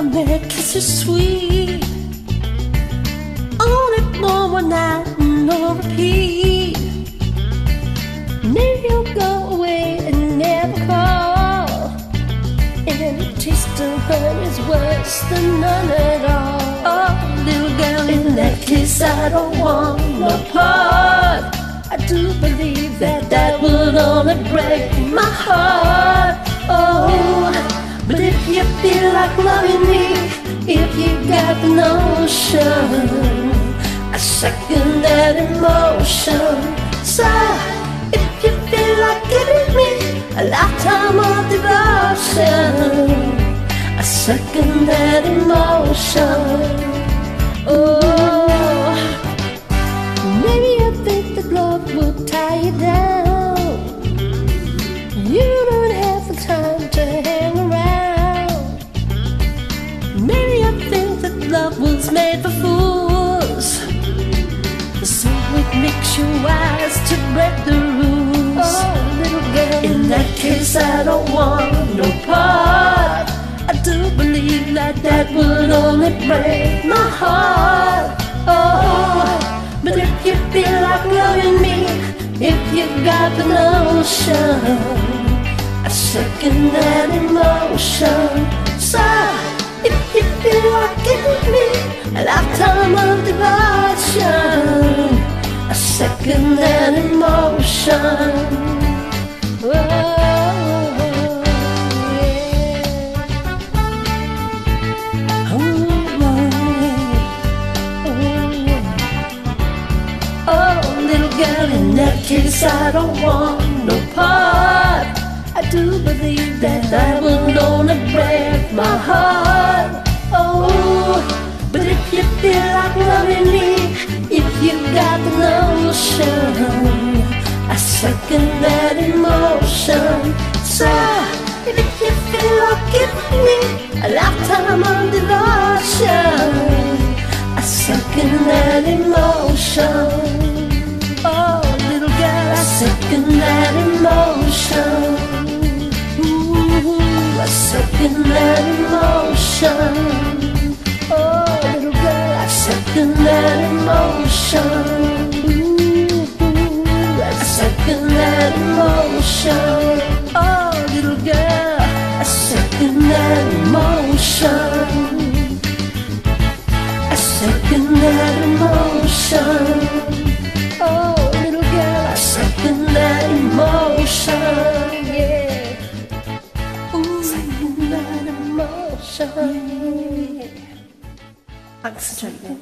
damn that kiss is sweet. On it one night, no repeat. Maybe you'll go away and never call. And the taste of honey is worse than none at all. Oh, little girl, in that kiss I don't want no part. I do believe that that would only break my heart. Like loving me, if you got the notion, I second that emotion. So, if you feel like giving me a lifetime of devotion, I second that emotion. Oh, maybe you think that love will tie you down. You wise to break the rules. Oh, little girl. In that case, I don't want no part. I do believe that that would only break my heart. Oh, but if you feel like loving me, if you've got the notion, I second that emotion. That I don't want no part. I do believe that that would only break my heart. Oh, but if you feel like loving me, if you got the notion, I second that emotion. So, if you feel like giving me a lifetime of devotion, I second that emotion. Emotion. Oh, little girl, I second that emotion. Ooh, that emotion. Oh, little girl, that emotion. That emotion. Oh, Yeah.